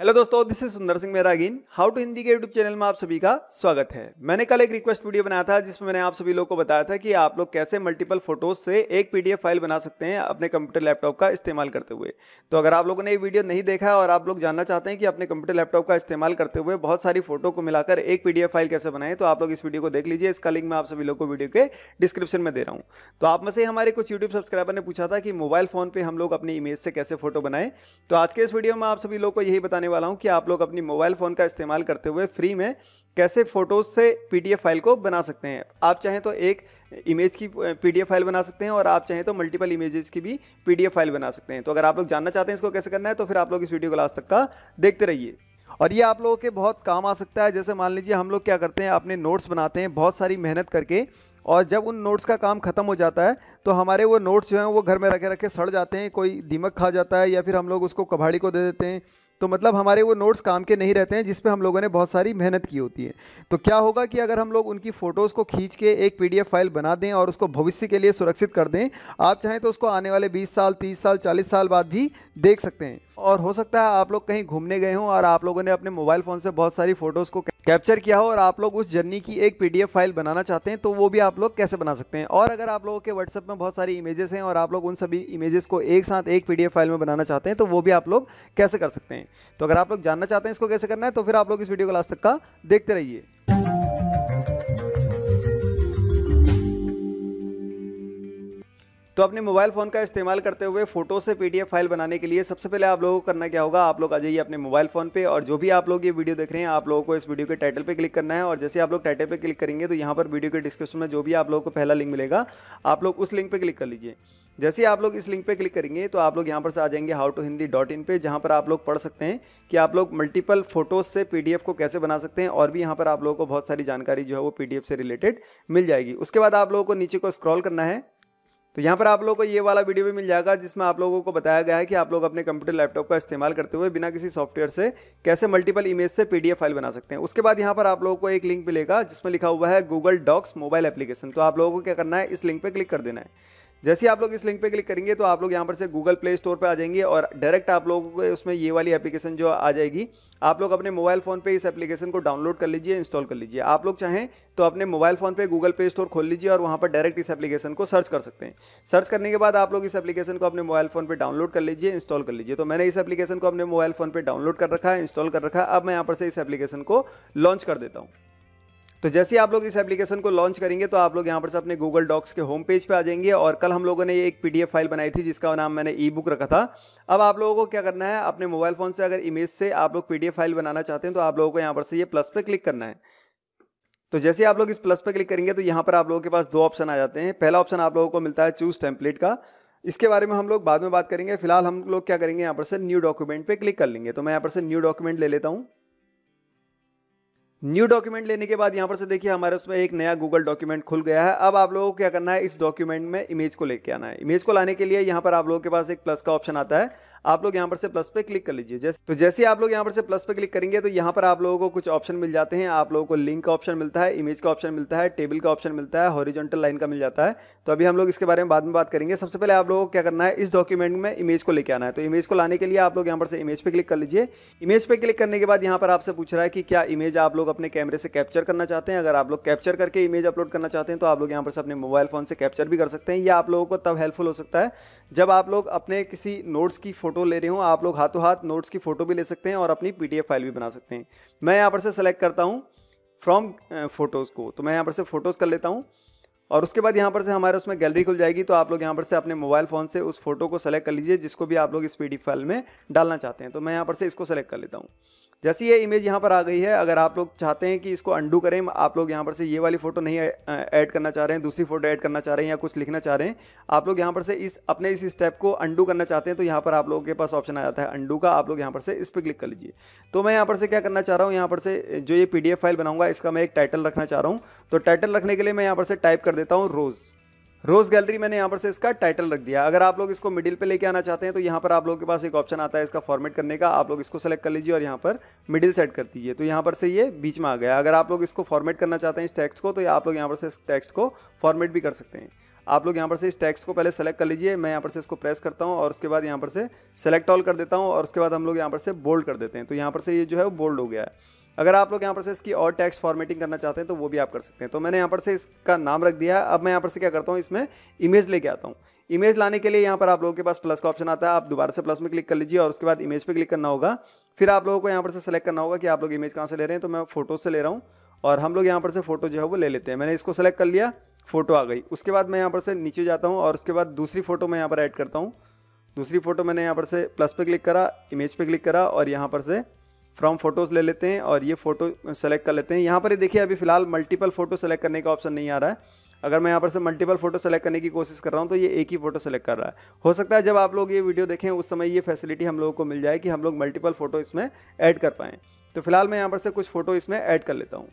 Hello दोस्तों this is सुंदर सिंह मेरा अगेन हाउ टू हिंदी के यूट्यूब चैनल में आप सभी का स्वागत है। मैंने कल एक रिक्वेस्ट वीडियो बनाया था, जिसमें मैंने आप सभी लोगों को बताया था कि आप लोग कैसे मल्टीपल फ़ोटोज़ से एक पीडीएफ फ़ाइल बना सकते हैं अपने कंप्यूटर लैपटॉप का इस्तेमाल करते हुए। तो अगर आप लोगों ने ये वीडियो नहीं देखा और आप लोग जानना चाहते हैं कि अपने कंप्यूटर लैपटॉप का इस्तेमाल करते हुए बहुत सारी फ़ोटो को मिलाकर एक पीडीएफ फ़ाइल कैसे बनाए तो आप लोग इस वीडियो को देख लीजिए। इसका लिंक मैं आप सभी लोग को वीडियो के डिस्क्रिप्शन में दे रहा हूँ। तो आप में से हमारे कुछ यूट्यूब सब्सक्राइबर ने पूछा था कि मोबाइल फ़ोन पर हम लोग अपनी इमेज से कैसे फ़ोटो बनाए। तो आज के इस वीडियो में आप सभी लोग को यही बताने वाला हूँ कि आप लोग अपनी मोबाइल फ़ोन का इस्तेमाल करते हुए फ्री में कैसे फ़ोटोज़ से पीडीएफ फ़ाइल को बना सकते हैं। आप चाहें तो एक इमेज की पीडीएफ फ़ाइल बना सकते हैं और आप चाहें तो मल्टीपल इमेजेस की भी पीडीएफ फ़ाइल बना सकते हैं। तो अगर आप लोग जानना चाहते हैं इसको कैसे करना है तो फिर आप लोग इस वीडियो को लास्ट तक का देखते रहिए। और ये आप लोगों के बहुत काम आ सकता है। जैसे मान लीजिए हम लोग क्या करते हैं, अपने नोट्स बनाते हैं, बहुत सारी मेहनत करके और जब उन नोट्स का काम ख़त्म हो जाता है तो हमारे वो नोट्स जो हैं, वो घर में रखे रखे सड़ जाते हैं, कोई दीमक खा जाता है या फिर हम लोग उसको कबाड़ी को दे देते हैं तो मतलब हमारे वो नोट्स काम के नहीं रहते हैं, जिस पे हम लोगों ने बहुत सारी मेहनत की होती है। तो क्या होगा कि अगर हम लोग उनकी फ़ोटोज़ को खींच के एक पीडीएफ फ़ाइल बना दें और उसको भविष्य के लिए सुरक्षित कर दें, आप चाहें तो उसको आने वाले 20 साल 30 साल 40 साल बाद भी देख सकते हैं। और हो सकता है आप लोग कहीं घूमने गए हों और आप लोगों ने अपने मोबाइल फ़ोन से बहुत सारी फ़ोटोज़ को कैप्चर किया हो और आप लोग उस जर्नी की एक पीडीएफ फ़ाइल बनाना चाहते हैं तो वो भी आप लोग कैसे बना सकते हैं? और अगर आप लोगों के व्हाट्सएप में बहुत सारी इमेजेस हैं और आप लोग उन सभी इमेजेस को एक साथ एक पीडीएफ फ़ाइल में बनाना चाहते हैं तो वो भी आप लोग कैसे कर सकते हैं? तो अगर आप लोग जानना चाहते हैं इसको कैसे करना है तो फिर आप लोग इस वीडियो को लास्ट तक का देखते रहिए। तो अपने मोबाइल फ़ोन का इस्तेमाल करते हुए फ़ोटो से पीडीएफ फ़ाइल बनाने के लिए सबसे पहले आप लोगों को करना क्या होगा? आप लोग आ जाइए अपने मोबाइल फ़ोन पे और जो भी आप लोग ये वीडियो देख रहे हैं, आप लोगों को इस वीडियो के टाइटल पे क्लिक करना है और जैसे आप लोग टाइटल पे क्लिक करेंगे तो यहाँ पर वीडियो के डिस्क्रिप्शन में जो भी आप लोगों को पहला लिंक मिलेगा, आप लोग उस लिंक पर क्लिक कर लीजिए। जैसे आप लोग इस लिंक पे क्लिक करेंगे तो आप लोग यहाँ पर से आ जाएँगे how to Hindi dot in पे, जहाँ पर आप लोग पढ़ सकते हैं कि आप लोग मल्टीपल फ़ोटोज़ से पीडीएफ को कैसे बना सकते हैं और भी यहाँ पर आप लोगों को बहुत सारी जानकारी जो है वो पीडीएफ से रिलेटेड मिल जाएगी। उसके बाद आप लोगों को नीचे को स्क्रॉल करना है। तो यहाँ पर आप लोगों को ये वाला वीडियो भी मिल जाएगा, जिसमें आप लोगों को बताया गया है कि आप लोग अपने कंप्यूटर, लैपटॉप का इस्तेमाल करते हुए बिना किसी सॉफ्टवेयर से कैसे मल्टीपल इमेज से पीडीएफ फ़ाइल बना सकते हैं। उसके बाद यहाँ पर आप लोगों को एक लिंक मिलेगा, जिसमें लिखा हुआ है गूगल डॉक्स मोबाइल एप्लीकेशन तो आप लोगों को क्या करना है, इस लिंक पर क्लिक कर देना है। जैसे आप लोग इस लिंक पे क्लिक करेंगे तो आप लोग यहाँ पर से गूगल प्ले स्टोर पे आ जाएँगे और डायरेक्ट आप लोगों को उसमें ये वाली एप्लीकेशन जो आ जाएगी, आप लोग अपने मोबाइल फ़ोन पे इस एप्लीकेशन को डाउनलोड कर लीजिए इंस्टॉल कर लीजिए। आप लोग चाहें तो अपने मोबाइल फ़ोन पे गूगल प्ले स्टोर खोल लीजिए और वहाँ पर डायरेक्ट इस एप्लीकेशन को सर्च कर सकते हैं। सर्च करने के बाद आप लोग इस एप्लीकेशन को अपने मोबाइल फ़ोन पर डाउनलोड कर लीजिए इंस्टॉल कर लीजिए। तो मैंने इस एप्लीकेशन को अपने मोबाइल फ़ोन पर डाउनलोड कर रखा है इंस्टॉल कर रखा। है अब मैं यहाँ पर से इस एप्लीकेशन को लॉन्च कर देता हूँ। तो जैसे आप लोग इस एप्लीकेशन को लॉन्च करेंगे तो आप लोग यहाँ पर से अपने गूगल डॉक्स के होम पेज पे आ जाएँगे और कल हम लोगों ने एक पीडीएफ फ़ाइल बनाई थी, जिसका नाम मैंने ई बुक रखा था। अब आप लोगों को क्या करना है, अपने मोबाइल फ़ोन से अगर इमेज से आप लोग पीडीएफ फ़ाइल बनाना चाहते हैं तो आप लोगों को यहाँ पर से ये प्लस पे क्लिक करना है। तो जैसे आप लोग इस प्लस पे क्लिक करेंगे तो यहाँ पर आप लोगों के पास दो ऑप्शन आ जाते हैं। पहला ऑप्शन आप लोगों को मिलता है चूज़ टेम्पलेट का। इसके बारे में हम लोग बाद में बात करेंगे। फ़िलहाल हम लोग क्या करेंगे, यहाँ पर से न्यू डॉक्यूमेंट पे क्लिक कर लेंगे। तो मैं यहाँ पर से न्यू डॉक्यूमेंट ले लेता हूँ। न्यू डॉक्यूमेंट लेने के बाद यहाँ पर से देखिए हमारे उसमें एक नया गूगल डॉक्यूमेंट खुल गया है। अब आप लोगों को क्या करना है, इस डॉक्यूमेंट में इमेज को लेके आना है। इमेज को लाने के लिए यहाँ पर आप लोगों के पास एक प्लस का ऑप्शन आता है। आप लोग यहाँ पर से प्लस पे क्लिक कर लीजिए। जैसे तो जैसे आप लोग यहाँ पर से प्लस पे क्लिक करेंगे तो यहाँ पर आप लोगों को कुछ ऑप्शन मिल जाते हैं। आप लोगों को लिंक का ऑप्शन मिलता है इमेज का ऑप्शन मिलता है टेबल का ऑप्शन मिलता है हॉरिजॉन्टल लाइन का मिल जाता है। तो अभी हम लोग इसके बारे में बाद में बात करेंगे। सबसे पहले आप लोगों को क्या करना है, इस डॉक्यूमेंट में इमेज को लेकर आना है। तो इमेज को लाने के लिए आप लोग यहाँ पर से इमेज पे क्लिक कर लीजिए। इमेज पे क्लिक करने के बाद यहाँ पर आपसे पूछ रहा है कि क्या इमेज आप लोग अपने कैमरे से कैप्चर करना चाहते हैं? अगर आप लोग कैप्चर करके इमेज अपलोड करना चाहते हैं तो आप लोग यहाँ पर से अपने मोबाइल फ़ोन से कैप्चर भी कर सकते हैं। या आप लोगों को तब हेल्पफुल हो सकता है जब आप लोग अपने किसी नोट्स की फ़ोटो ले रही हूँ, आप लोग हाथों हाथ नोट्स की फ़ोटो भी ले सकते हैं और अपनी पी फ़ाइल भी बना सकते हैं। मैं यहाँ पर से सेलेक्ट करता हूँ फ्रॉम फ़ोटोज़ को। तो मैं यहाँ पर से फ़ोटोज़ कर लेता हूँ। और उसके बाद यहाँ पर से हमारे उसमें गैलरी खुल जाएगी तो आप लोग यहाँ पर से अपने मोबाइल फ़ोन से उस फ़ोटो को सेलेक्ट कर लीजिए जिसको भी आप लोग इस पी फ़ाइल में डालना चाहते हैं तो मैं यहाँ पर से इसको सेलेक्ट कर लेता हूँ जैसे ये इमेज यहाँ पर आ गई है अगर आप लोग चाहते हैं कि इसको अंडू करें आप लोग यहाँ पर से ये वाली फ़ोटो नहीं ऐड करना चाह रहे हैं दूसरी फ़ोटो ऐड करना चाह रहे हैं या कुछ लिखना चाह रहे हैं आप लोग यहाँ पर से इस अपने इस स्टेप को अंडू करना चाहते हैं तो यहाँ पर आप लोगों के पास ऑप्शन आ जाता है अंडू का आप लोग यहाँ पर से इस पर क्लिक कर लीजिए तो मैं यहाँ पर से क्या करना चाह रहा हूँ यहाँ पर से जो ये पीडीएफ फ़ाइल बनाऊँगा इसका मैं एक टाइटल रखना चाह रहा हूँ तो टाइटल रखने के लिए मैं यहाँ पर से टाइप कर देता हूँ रोज़ रोज गैलरी मैंने यहाँ पर से इसका टाइटल रख दिया अगर आप लोग इसको मिडिल पे लेके आना चाहते हैं तो यहाँ पर आप लोगों के पास एक ऑप्शन आता है इसका फॉर्मेट करने का आप लोग इसको सेलेक्ट कर लीजिए और यहाँ पर मिडिल सेट कर दीजिए तो यहाँ पर से ये बीच में आ गया अगर आप लोग इसको फॉर्मेट करना चाहते हैं इस टेक्स्ट को तो आप लोग यहाँ पर से इस टेक्स्ट को फॉर्मेट भी कर सकते हैं आप लोग यहाँ पर से इस टेक्स्ट को पहले सेलेक्ट कर लीजिए मैं यहाँ पर से इसको प्रेस करता हूँ और उसके बाद यहाँ पर से सेलेक्ट ऑल कर देता हूँ और उसके बाद हम लोग यहाँ पर से बोल्ड कर देते हैं तो यहाँ पर से ये जो है वो बोल्ड हो गया है अगर आप लोग यहाँ पर से इसकी और टैक्स फॉर्मेटिंग करना चाहते हैं तो वो भी आप कर सकते हैं तो मैंने यहाँ पर से इसका नाम रख दिया है अब मैं यहाँ पर से क्या करता हूँ इसमें इमेज लेके आता हूँ इमेज लाने के लिए यहाँ पर आप लोगों के पास प्लस का ऑप्शन आता है आप दोबारा से प्लस में क्लिक कर लीजिए और उसके बाद इमेज पे क्लिक करना होगा फिर आप लोगों को यहाँ पर से सेलेक्ट करना होगा कि आप लोग इमेज कहाँ से ले रहे हैं तो मैं फ़ोटो से ले रहा हूँ और हम लोग यहाँ पर से फ़ोटो जो है वो ले लेते हैं मैंने इसको सेलेक्ट कर लिया फ़ोटो आ गई उसके बाद मैं यहाँ पर से नीचे जाता हूँ और उसके बाद दूसरी फ़ोटो मैं यहाँ पर ऐड करता हूँ दूसरी फ़ोटो मैंने यहाँ पर से प्लस पे क्लिक करा इमेज पे क्लिक करा और यहाँ पर से फ्रॉम फ़ोटोज़ ले लेते हैं और ये फ़ोटो सेलेक्ट कर लेते हैं। यहाँ पर ये देखिए, अभी फ़िलहाल मल्टीपल फ़ोटो सेलेक्ट करने का ऑप्शन नहीं आ रहा है। अगर मैं यहाँ पर से मल्टीपल फ़ोटो सेलेक्ट करने की कोशिश कर रहा हूँ तो ये एक ही फ़ोटो सेलेक्ट कर रहा है। हो सकता है जब आप लोग ये वीडियो देखें, उस समय ये फैसिलिटी हम लोगों को मिल जाए कि हम लोग मल्टीपल फ़ोटो इसमें ऐड कर पाएँ। तो फ़िलहाल मैं यहाँ पर से कुछ फ़ोटो इसमें ऐड कर लेता हूँ।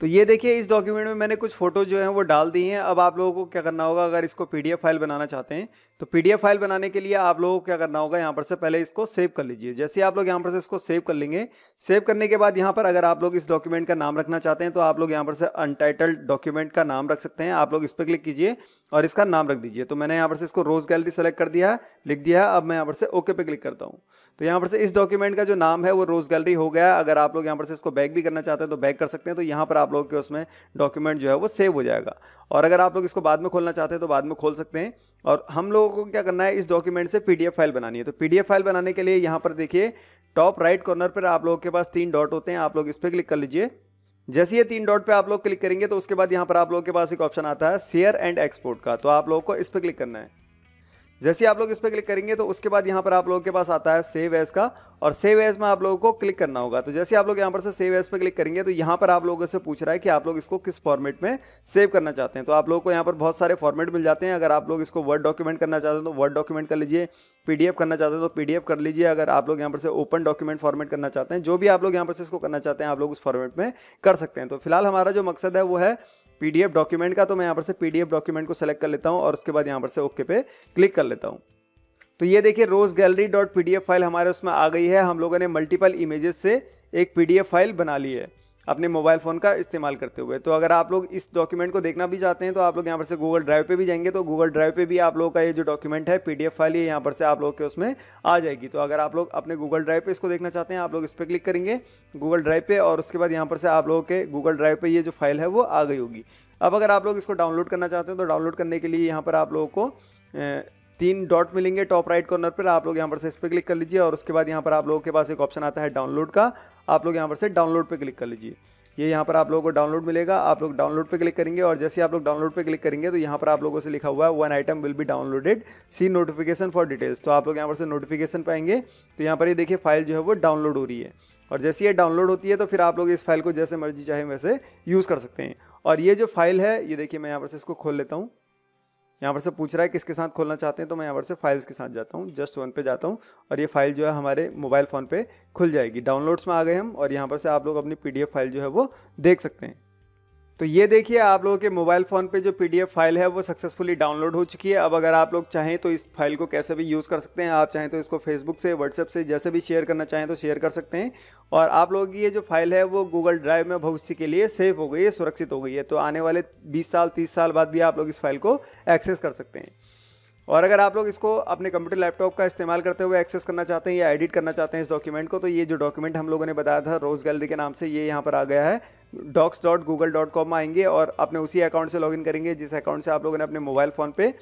तो ये देखिए, इस डॉक्यूमेंट में मैंने कुछ फ़ोटो जो हैं वो डाल दी हैं। अब आप लोगों को क्या करना होगा, अगर इसको पीडीएफ फ़ाइल बनाना चाहते हैं तो पीडीएफ फ़ाइल बनाने के लिए आप लोगों को क्या करना होगा, यहाँ पर से पहले इसको सेव कर लीजिए। जैसे आप लोग यहाँ पर से इसको सेव कर लेंगे सेव करने के बाद यहाँ पर अगर आप लोग इस डॉक्यूमेंट का नाम रखना चाहते हैं तो आप लोग यहाँ पर से अनटाइटल्ड डॉक्यूमेंट का नाम रख सकते हैं। आप लोग इस पर क्लिक कीजिए और इसका नाम रख दीजिए। तो मैंने यहाँ पर से इसको रोज गैलरी सेलेक्ट कर दिया, लिख दिया है अब मैं यहाँ पर से ओके पे क्लिक करता हूँ। तो यहाँ पर से इस डॉक्यूमेंट का जो नाम है, वो रोज गैलरी हो गया। अगर आप लोग यहाँ पर से इसको बैक भी करना चाहते हैं तो बैक कर सकते हैं। तो यहाँ पर आप लोग के उसमें डॉक्यूमेंट जो है वो सेव हो जाएगा। और अगर आप लोग इसको बाद में खोलना चाहते हैं तो बाद में खोल सकते हैं। और हम लोगों को क्या करना है, इस डॉक्यूमेंट से पीडीएफ फ़ाइल बनानी है। तो पीडीएफ फ़ाइल बनाने के लिए यहाँ पर देखिए टॉप राइट कॉर्नर पर आप लोगों के पास तीन डॉट होते हैं। आप लोग इस पर क्लिक कर लीजिए। जैसे ये तीन डॉट पे आप लोग क्लिक करेंगे तो उसके बाद यहाँ पर आप लोगों के पास एक ऑप्शन आता है शेयर एंड एक्सपोर्ट का। तो आप लोगों को इस पर क्लिक करना है। जैसे आप लोग इस पर क्लिक करेंगे तो उसके बाद यहाँ पर आप लोगों के पास आता है सेव एज का, और सेव एज में आप लोगों को क्लिक करना होगा। तो जैसे आप लोग यहाँ पर से सेव एज पे क्लिक करेंगे तो यहाँ पर आप लोगों से पूछ रहा है कि आप लोग इसको किस फॉर्मेट में सेव करना चाहते हैं। तो आप लोगों को यहाँ पर बहुत सारे फॉर्मेट मिल जाते हैं। अगर आप लोग इसको वर्ड डॉक्यूमेंट करना चाहते हैं तो वर्ड डॉक्यूमेंट कर लीजिए। पीडीएफ करना चाहते हैं तो पीडीएफ कर लीजिए। अगर आप लोग यहाँ पर से ओपन डॉक्यूमेंट फॉर्मेट करना चाहते हैं, जो भी आप लोग यहाँ पर से इसको करना चाहते हैं, आप लोग उस फॉर्मेट में कर सकते हैं। तो फ़िलहाल हमारा जो मकसद है वो है पीडीएफ डॉक्यूमेंट का। तो मैं यहाँ पर से पीडीएफ डॉक्यूमेंट को सेलेक्ट कर लेता हूँ और उसके बाद यहाँ पर से ओके पे क्लिक कर लेता हूँ। तो ये देखिए रोज गैलरी डॉट पी फ़ाइल हमारे उसमें आ गई है। हम लोगों ने मल्टीपल इमेजेस से एक पीडीएफ फ़ाइल बना ली है अपने मोबाइल फ़ोन का इस्तेमाल करते हुए। तो अगर आप लोग इस डॉक्यूमेंट को देखना भी चाहते हैं तो आप लोग यहाँ पर से गूगल ड्राइव पे भी जाएँगे। तो गूगल ड्राइव पे भी आप लोगों का ये जो डॉक्यूमेंट है पीडीएफ फ़ाइल ये यहाँ पर से आप लोग के उसमें आ जाएगी। तो अगर आप लोग अपने गूगल ड्राइव पे इसको देखना चाहते हैं, आप लोग इस पर क्लिक करेंगे गूगल ड्राइव पर और उसके बाद यहाँ पर से आप लोगों के गूगल ड्राइव पर ये जो फ़ाइल है, वो आ गई होगी। अब अगर आप लोग इसको डाउनलोड करना चाहते हैं तो डाउनलोड करने के लिए यहाँ पर आप लोगों को तीन डॉट मिलेंगे टॉप राइट कॉर्नर पर। आप लोग यहाँ पर से इस पर क्लिक कर लीजिए और उसके बाद यहाँ पर आप लोगों के पास एक ऑप्शन आता है डाउनलोड का। आप लोग यहाँ पर से डाउनलोड पर क्लिक कर लीजिए। ये यहाँ पर आप लोगों को डाउनलोड मिलेगा। आप लोग डाउनलोड पे क्लिक करेंगे और जैसे आप लोग डाउनलोड पे क्लिक करेंगे तो यहाँ पर आप लोगों से लिखा हुआ है one item will be downloaded see notification for details तो आप लोग यहाँ पर से नोटिफिकेशन पाएँगे तो यहाँ पर ये देखिए फ़ाइल जो है वो डाउनलोड हो रही है। और जैसे ये डाउनलोड होती है तो फिर आप लोग इस फ़ाइल को जैसे मर्ज़ी चाहे वैसे यूज़ कर सकते हैं। और ये जो फ़ाइल है, ये देखिए मैं यहाँ पर से इसको खोल लेता हूँ। यहाँ पर से पूछ रहा है किसके साथ खोलना चाहते हैं तो मैं यहाँ पर से फाइल्स के साथ जाता हूँ जस्ट वन पे जाता हूँ और ये फ़ाइल जो है हमारे मोबाइल फ़ोन पे खुल जाएगी। डाउनलोड्स में आ गए हम और यहाँ पर से आप लोग अपनी पीडीएफ फ़ाइल जो है वो देख सकते हैं। तो ये देखिए, आप लोगों के मोबाइल फ़ोन पे जो पीडीएफ फ़ाइल है, वो सक्सेसफुली डाउनलोड हो चुकी है। अब अगर आप लोग चाहें तो इस फ़ाइल को कैसे भी यूज़ कर सकते हैं, आप चाहें तो इसको फेसबुक से व्हाट्सएप से, जैसे भी शेयर करना चाहें तो शेयर कर सकते हैं। और आप लोगों की ये जो फ़ाइल है, वो गूगल ड्राइव में भविष्य के लिए सेफ़ हो गई है, सुरक्षित हो गई है। तो आने वाले बीस साल, तीस साल बाद भी आप लोग इस फ़ाइल को एक्सेस कर सकते हैं। और अगर आप लोग इसको अपने कंप्यूटर लैपटॉप का इस्तेमाल करते हुए एक्सेस करना चाहते हैं या एडिट करना चाहते हैं इस डॉक्यूमेंट को तो ये जो डॉक्यूमेंट हम लोगों ने बताया था रोज़ गैलरी के नाम से, ये यहाँ पर आ गया है। Docs dot Google dot com आएँगे और अपने उसी अकाउंट से लॉगिन करेंगे, जिस अकाउंट से आप लोगों ने अपने मोबाइल फ़ोन पे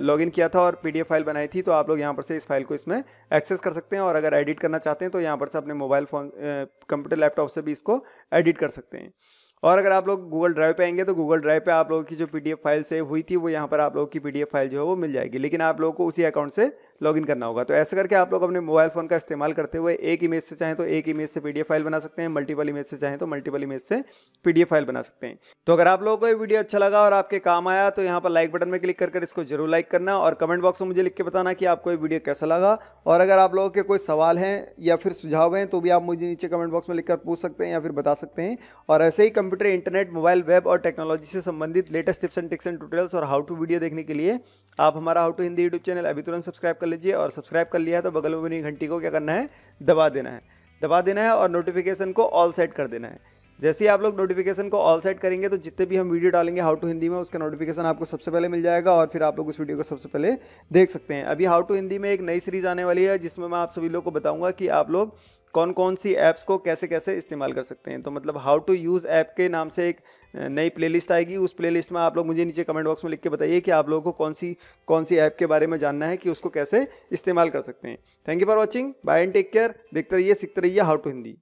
लॉगिन किया था और पीडीएफ फ़ाइल बनाई थी तो आप लोग यहाँ पर से इस फ़ाइल को इसमें एक्सेस कर सकते हैं और अगर एडिट करना चाहते हैं तो यहाँ पर से अपने मोबाइल फ़ोन कंप्यूटर लैपटॉप से भी इसको एडिट कर सकते हैं। और अगर आप लोग गूगल ड्राइव पे आएँगे तो गूगल ड्राइव पे आप लोगों की जो पीडीएफ फ़ाइल सेव हुई थी, वो यहाँ पर आप लोगों की पीडीएफ फ़ाइल जो है वो मिल जाएगी। लेकिन आप लोगों को उसी अकाउंट से लॉगिन करना होगा। तो ऐसे करके आप लोग अपने मोबाइल फ़ोन का इस्तेमाल करते हुए एक इमेज से चाहें तो एक इमेज से पीडीएफ फ़ाइल बना सकते हैं, मल्टीपल इमेज से चाहें तो मल्टीपल इमेज से पीडीएफ फ़ाइल बना सकते हैं। तो अगर आप लोगों को ये वीडियो अच्छा लगा और आपके काम आया तो यहाँ पर लाइक बटन में क्लिक कर इसको ज़रूर लाइक करना और कमेंट बॉक्स में मुझे लिख के बताना कि आपको ये वीडियो कैसा लगा। और अगर आप लोगों के कोई सवाल हैं या फिर सुझाव हैं तो भी आप मुझे नीचे कमेंट बॉक्स में लिखकर पूछ सकते हैं या फिर बता सकते हैं। और ऐसे ही कंप्यूटर इंटरनेट मोबाइल वेब और टेक्नोलॉजी से संबंधित latest tips and tricks and tutorials और हाउ टू वीडियो देखने के लिए आप हमारा how to Hindi YouTube channel अभी तुरंत सब्सक्राइब कर लीजिए और सब्सक्राइब कर लिया है तो बगल में बनी घंटी को क्या करना है? दबा देना है। दबा देना है और नोटिफिकेशन को ऑल सेट कर देना है। जैसे ही आप लोग नोटिफिकेशन को ऑल सेट करेंगे तो जितने भी हम वीडियो डालेंगे हाउ टू हिंदी में, उसका नोटिफिकेशन आपको सबसे पहले मिल जाएगा और फिर आप लोग उस वीडियो को सबसे पहले देख सकते हैं। अभी हाउ टू हिंदी में एक नई सीरीज़ आने वाली है, जिसमें मैं आप सभी लोग को बताऊँगा कि आप लोग कौन कौन सी ऐप्स को कैसे कैसे इस्तेमाल कर सकते हैं। तो मतलब हाउ टू यूज़ ऐप के नाम से एक नई प्लेलिस्ट आएगी। उस प्लेलिस्ट में आप लोग मुझे नीचे कमेंट बॉक्स में लिख के बताइए कि आप लोगों को कौन सी कौन सी ऐप के बारे में जानना है कि उसको कैसे इस्तेमाल कर सकते हैं। Thank you for watching bye and take care देखते रहिए, सीखते रहिए हाउ टू हिंदी।